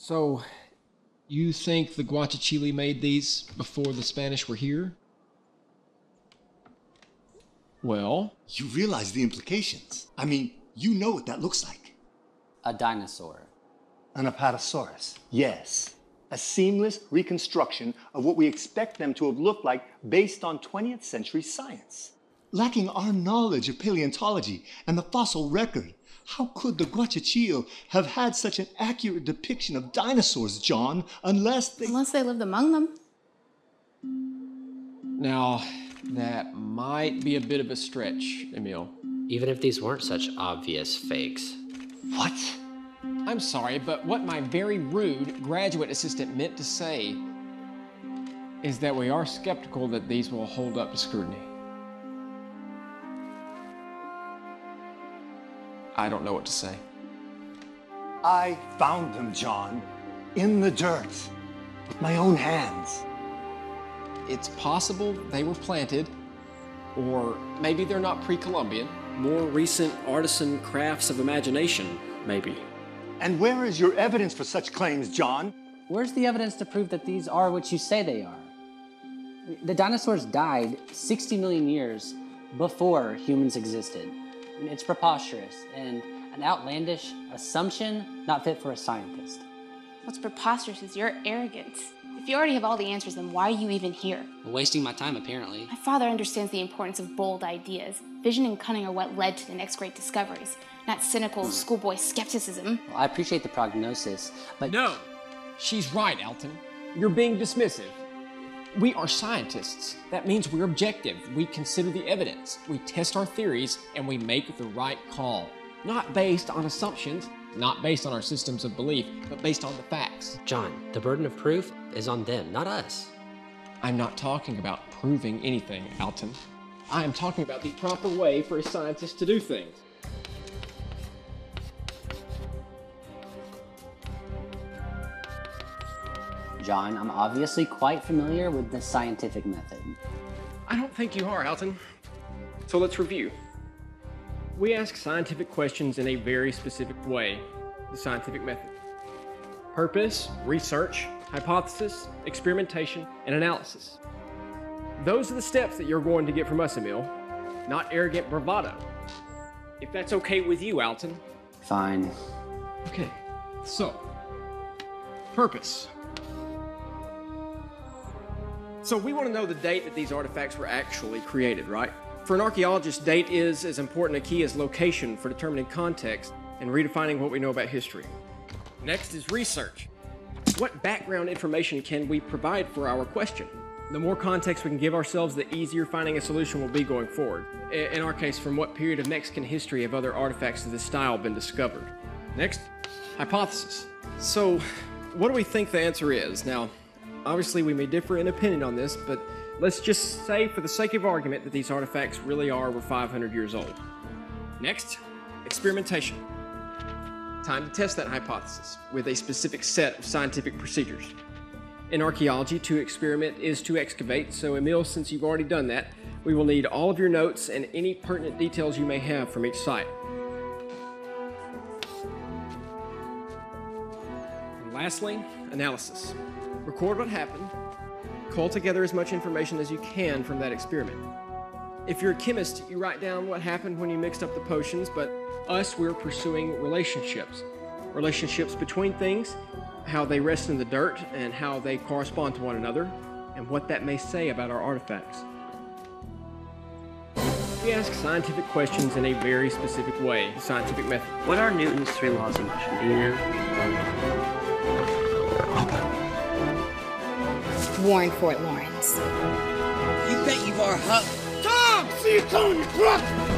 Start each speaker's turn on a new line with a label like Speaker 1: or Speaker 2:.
Speaker 1: So, you think the Guachachili made these before the Spanish were here? Well,
Speaker 2: You realize the implications. I mean, you know what that looks like.
Speaker 3: A dinosaur.
Speaker 2: An apatosaurus. Yes. A seamless reconstruction of what we expect them to have looked like based on 20th century science. Lacking our knowledge of paleontology and the fossil record, how could the Guachichil have had such an accurate depiction of dinosaurs, John, unless they.
Speaker 4: Unless they lived among them.
Speaker 1: now, that might be a bit of a stretch, Emil.
Speaker 5: Even if these weren't such obvious fakes.
Speaker 2: What?
Speaker 1: I'm sorry, but what my very rude graduate assistant meant to say is that we are skeptical that these will hold up to scrutiny. I don't know what to say.
Speaker 2: I found them, John, in the dirt, with my own hands.
Speaker 1: It's possible they were planted, or maybe they're not pre Columbian.
Speaker 6: More recent artisan crafts of imagination, maybe.
Speaker 2: And where is your evidence for such claims, John?
Speaker 3: Where's the evidence to prove that these are what you say they are? The dinosaurs died 60 million years before humans existed. I mean, It's preposterous and an outlandish assumption not fit for a scientist.
Speaker 4: What's preposterous is your arrogance. If you already have all the answers, then why are you even here?
Speaker 5: Wasting my time, apparently.
Speaker 4: My father understands the importance of bold ideas. Vision and cunning are what led to the next great discoveries, not cynical hmm. schoolboy skepticism.
Speaker 3: Well, I appreciate the prognosis, but
Speaker 1: No, she's right, Alton. You're being dismissive. We are scientists. That means we're objective. We consider the evidence, we test our theories, and we make the right call. Not based on assumptions, not based on our systems of belief, but based on the facts.
Speaker 5: John, the burden of proof is on them, not us.
Speaker 1: I'm not talking about proving anything, Alton. I am talking about the proper way for a scientist to do things.
Speaker 3: John, I'm obviously quite familiar with the scientific method.
Speaker 1: I don't think you are, Alton. So let's review. We ask scientific questions in a very specific way the scientific method. Purpose, research, hypothesis, experimentation, and analysis. Those are the steps that you're going to get from us, Emil, not arrogant bravado. If that's okay with you, Alton.
Speaker 3: Fine.
Speaker 1: Okay, so, purpose. So, we want to know the date that these artifacts were actually created, right? For an archaeologist, date is as important a key as location for determining context and redefining what we know about history. Next is research. What background information can we provide for our question? The more context we can give ourselves, the easier finding a solution will be going forward. In our case, from what period of Mexican history have other artifacts of this style been discovered? Next, hypothesis. So, what do we think the answer is? Now, obviously, we may differ in opinion on this, but let's just say, for the sake of argument, that these artifacts really are over 500 years old. Next, experimentation. Time to test that hypothesis with a specific set of scientific procedures. In archaeology, to experiment is to excavate, so Emil, since you've already done that, we will need all of your notes and any pertinent details you may have from each site. And lastly, analysis. Record what happened, cull together as much information as you can from that experiment. If you're a chemist, you write down what happened when you mixed up the potions, but us, we're pursuing relationships. Relationships between things, how they rest in the dirt, and how they correspond to one another, and what that may say about our artifacts. We ask scientific questions in a very specific way, scientific method.
Speaker 6: What are Newton's three laws of motion?
Speaker 4: Warren Fort Lawrence.
Speaker 7: You bet you are, Huck.
Speaker 2: Tom! See you coming, truck!